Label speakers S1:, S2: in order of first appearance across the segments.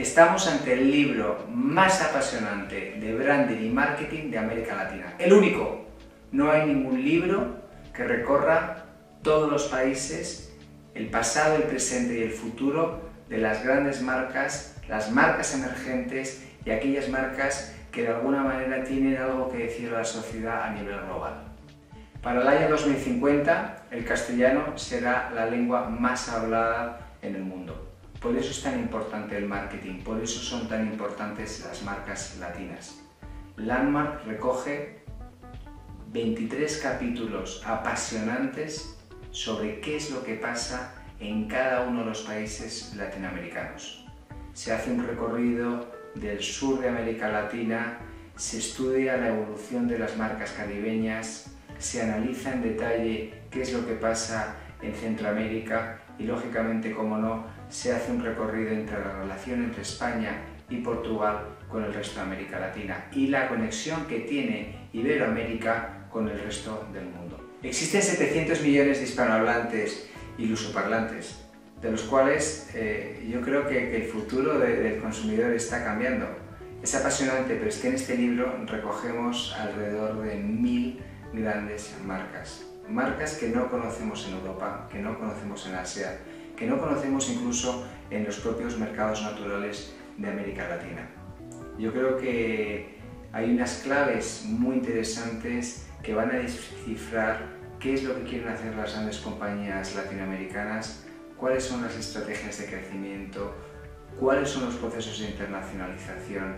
S1: Estamos ante el libro más apasionante de branding y marketing de América Latina. El único. No hay ningún libro que recorra todos los países, el pasado, el presente y el futuro de las grandes marcas, las marcas emergentes y aquellas marcas que de alguna manera tienen algo que decir a la sociedad a nivel global. Para el año 2050, el castellano será la lengua más hablada en el mundo. Por eso es tan importante el marketing, por eso son tan importantes las marcas latinas. Landmark recoge 23 capítulos apasionantes sobre qué es lo que pasa en cada uno de los países latinoamericanos. Se hace un recorrido del sur de América Latina, se estudia la evolución de las marcas caribeñas, se analiza en detalle qué es lo que pasa en Centroamérica y lógicamente, como no, se hace un recorrido entre la relación entre España y Portugal con el resto de América Latina y la conexión que tiene Iberoamérica con el resto del mundo. Existen 700 millones de hispanohablantes y lusoparlantes de los cuales eh, yo creo que, el futuro del consumidor está cambiando. Es apasionante, pero es que en este libro recogemos alrededor de mil grandes marcas. Marcas que no conocemos en Europa, que no conocemos en Asia, que no conocemos incluso en los propios mercados naturales de América Latina. Yo creo que hay unas claves muy interesantes que van a descifrar qué es lo que quieren hacer las grandes compañías latinoamericanas cuáles son las estrategias de crecimiento, cuáles son los procesos de internacionalización,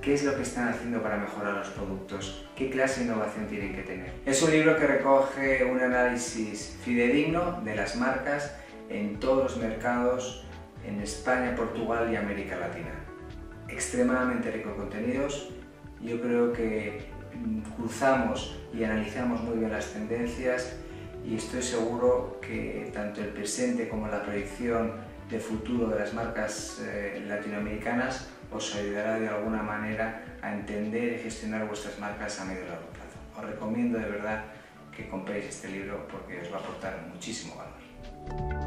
S1: qué es lo que están haciendo para mejorar los productos, qué clase de innovación tienen que tener. Es un libro que recoge un análisis fidedigno de las marcas en todos los mercados en España, Portugal y América Latina. Extremadamente rico en contenidos, yo creo que cruzamos y analizamos muy bien las tendencias y estoy seguro que tanto el presente como la proyección de futuro de las marcas eh, latinoamericanas os ayudará de alguna manera a entender y gestionar vuestras marcas a medio y largo plazo. Os recomiendo de verdad que compréis este libro porque os va a aportar muchísimo valor.